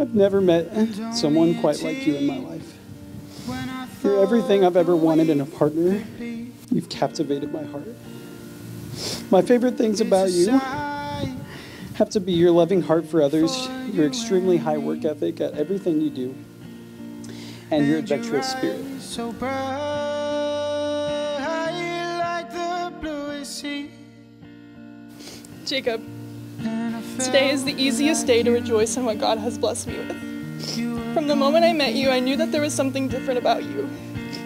I've never met someone quite like you in my life. You're everything I've ever wanted in a partner. You've captivated my heart. My favorite things about you have to be your loving heart for others, your extremely high work ethic at everything you do, and your adventurous spirit. So bright, like the bluest sea. Jacob, today is the easiest day to rejoice in what God has blessed me with. From the moment I met you, I knew that there was something different about you.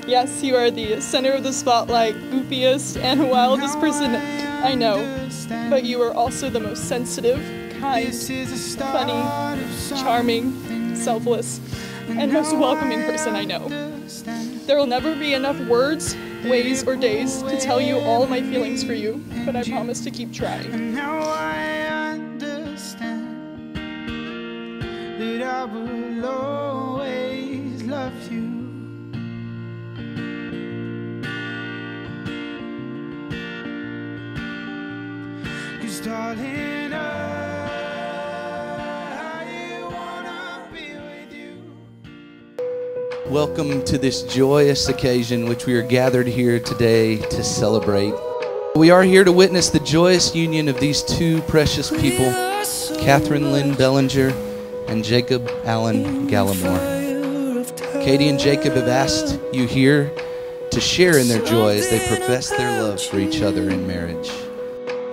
Yes, you are the center of the spotlight, goofiest and wildest person I know, but you are also the most sensitive, kind, funny, charming, selfless, and most welcoming person I know. There will never be enough words, ways, or days to tell you all my feelings for you, but I promise to keep trying. I will always love you. Cause darling, I wanna be with you. Welcome to this joyous occasion which we are gathered here today to celebrate. We are here to witness the joyous union of these two precious people, Catherine Lynn Bellinger and Jacob Allen Gallimore. Katy and Jacob have asked you here to share in their joy as they profess their love for each other in marriage.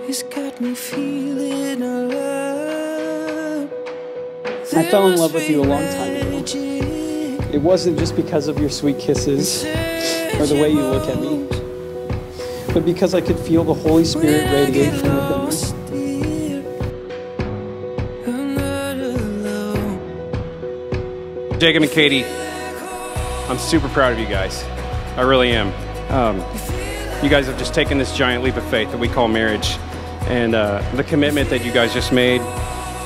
It's got me feeling alive. I fell in love with you a long time ago. It wasn't just because of your sweet kisses or the way you look at me, but because I could feel the Holy Spirit radiate from within Jacob and Katy, I'm super proud of you guys. I really am. Um, you guys have just taken this giant leap of faith that we call marriage, and uh, the commitment that you guys just made.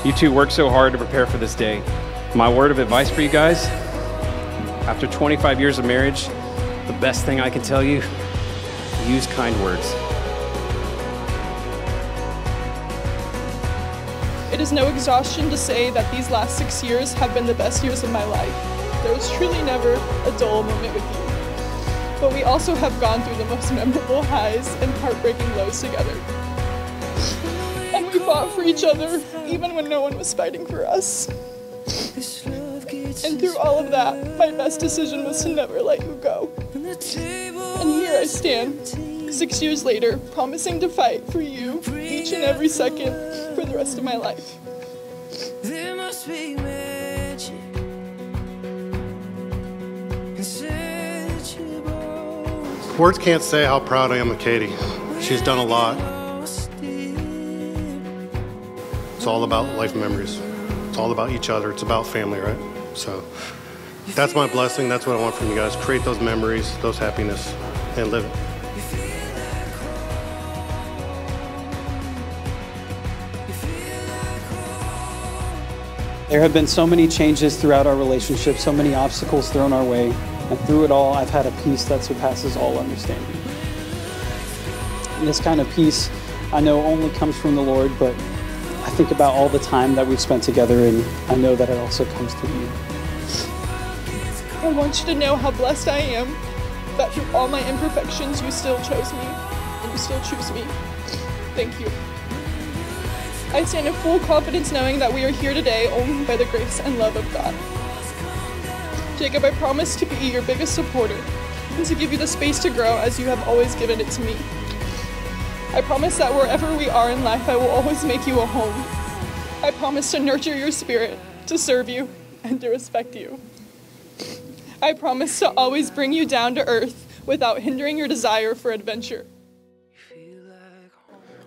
You two worked so hard to prepare for this day. My word of advice for you guys after 25 years of marriage, the best thing I can tell you use kind words. Is no exhaustion to say that these last six years have been the best years of my life. There was truly never a dull moment with you. But we also have gone through the most memorable highs and heartbreaking lows together. And we fought for each other even when no one was fighting for us. And through all of that, my best decision was to never let you go. And here I stand, six years later, promising to fight for you each and every second for the rest of my life. There must be magic. Insatiable. Words can't say how proud I am of Katy. She's done a lot. It's all about life memories. It's all about each other. It's about family, right? So that's my blessing. That's what I want from you guys. Create those memories, those happiness, and live it. There have been so many changes throughout our relationship, so many obstacles thrown our way, and through it all, I've had a peace that surpasses all understanding. And this kind of peace I know only comes from the Lord, but I think about all the time that we've spent together, and I know that it also comes through you. I want you to know how blessed I am that through all my imperfections, you still chose me and you still choose me. Thank you. I stand in full confidence knowing that we are here today only by the grace and love of God. Jacob, I promise to be your biggest supporter and to give you the space to grow as you have always given it to me. I promise that wherever we are in life, I will always make you a home. I promise to nurture your spirit, to serve you, and to respect you. I promise to always bring you down to earth without hindering your desire for adventure.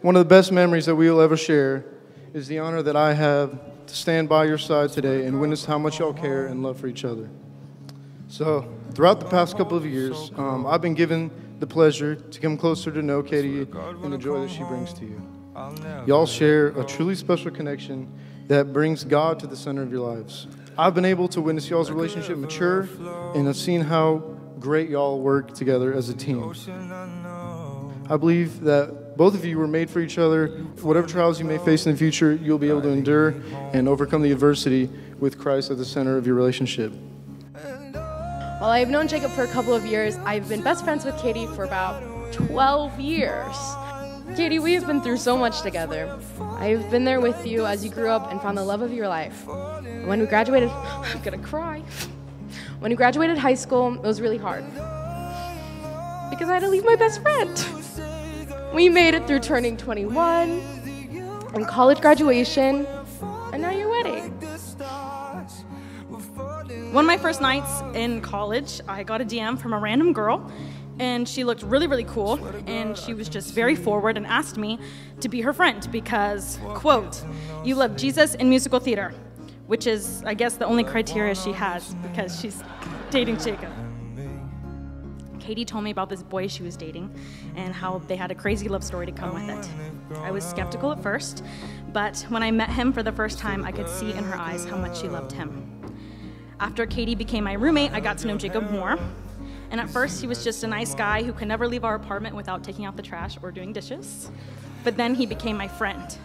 One of the best memories that we will ever share is the honor that I have to stand by your side today and witness how much y'all care and love for each other. So, throughout the past couple of years, um, I've been given the pleasure to come closer to know Katy and the joy that she brings to you. Y'all share a truly special connection that brings God to the center of your lives. I've been able to witness y'all's relationship mature, and I've seen how great y'all work together as a team. I believe that both of you were made for each other. Whatever trials you may face in the future, you'll be able to endure and overcome the adversity with Christ at the center of your relationship. While I've known Jacob for a couple of years, I've been best friends with Katy for about 12 years. Katy, we have been through so much together. I've been there with you as you grew up and found the love of your life. When we graduated, I'm gonna cry. When we graduated high school, it was really hard because I had to leave my best friend. We made it through turning 21 and college graduation, and now your wedding. One of my first nights in college, I got a DM from a random girl, and she looked really, really cool, and she was just very forward and asked me to be her friend because, quote, you love Jesus in musical theater, which is, I guess, the only criteria she has because she's dating Jacob. Katy told me about this boy she was dating and how they had a crazy love story to come with it. I was skeptical at first, but when I met him for the first time, I could see in her eyes how much she loved him. After Katy became my roommate, I got to know Jacob more. And at first, he was just a nice guy who could never leave our apartment without taking out the trash or doing dishes. But then he became my friend.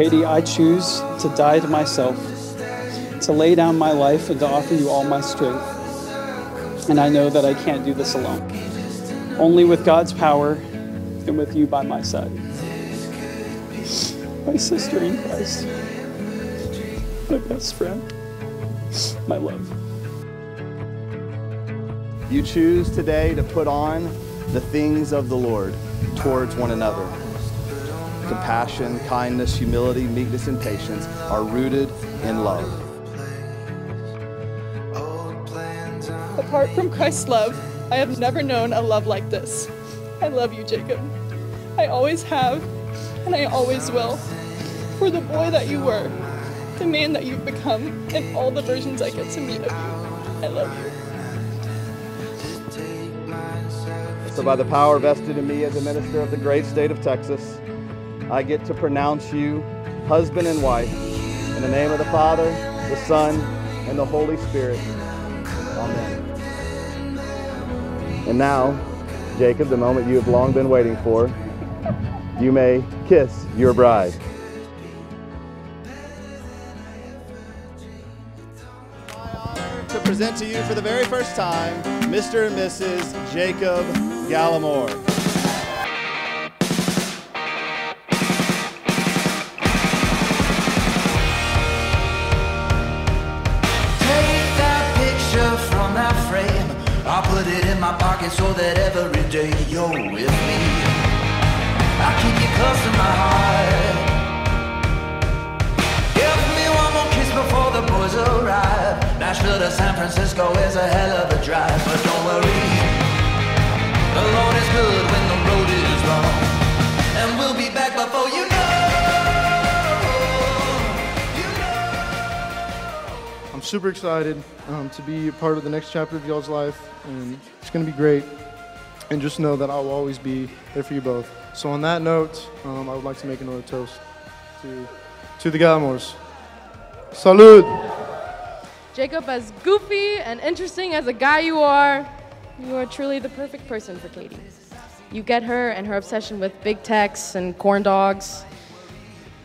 Katy, I choose to die to myself, to lay down my life, and to offer you all my strength. And I know that I can't do this alone. Only with God's power and with you by my side. My sister in Christ, my best friend, my love. You choose today to put on the things of the Lord towards one another. Compassion, kindness, humility, meekness, and patience are rooted in love. Apart from Christ's love, I have never known a love like this. I love you, Jacob. I always have, and I always will. For the boy that you were, the man that you've become, and all the versions I get to meet of you. I love you. So, by the power vested in me as a minister of the great state of Texas, I get to pronounce you husband and wife in the name of the Father, the Son, and the Holy Spirit. Amen. And now, Jacob, the moment you have long been waiting for, you may kiss your bride. To present to you for the very first time, Mr. and Mrs. Jacob Gallimore. Put it in my pocket so that every day you're with me. I'll keep you close to my heart. Give me one more kiss before the boys arrive. Nashville to San Francisco is a hell of a drive, but super excited um, to be a part of the next chapter of y'all's life, and it's going to be great. And just know that I will always be there for you both. So, on that note, um, I would like to make another toast to, to the Gallimores. Salud! Jacob, as goofy and interesting as a guy you are, you are truly the perfect person for Katy. You get her and her obsession with big techs and corn dogs.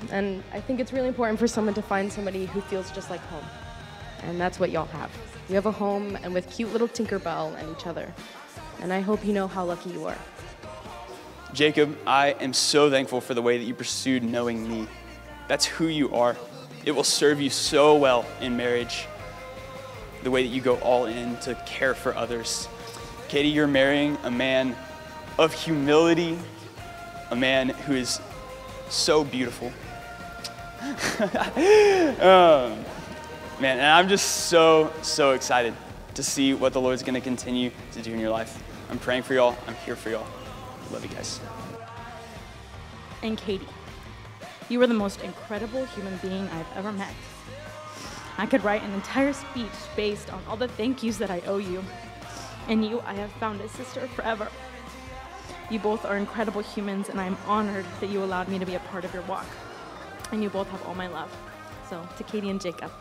And I think it's really important for someone to find somebody who feels just like home. And that's what y'all have. You have a home and with cute little Tinkerbell and each other. And I hope you know how lucky you are. Jacob, I am so thankful for the way that you pursued knowing me. That's who you are. It will serve you so well in marriage. The way that you go all in to care for others. Katy, you're marrying a man of humility, a man who is so beautiful. um, man, and I'm just so, so excited to see what the Lord's gonna continue to do in your life. I'm praying for y'all. I'm here for y'all. Love you guys. And Katy, you are the most incredible human being I've ever met. I could write an entire speech based on all the thank yous that I owe you. And you, I have found a sister forever. You both are incredible humans, and I'm honored that you allowed me to be a part of your walk. And you both have all my love. So, to Katy and Jacob.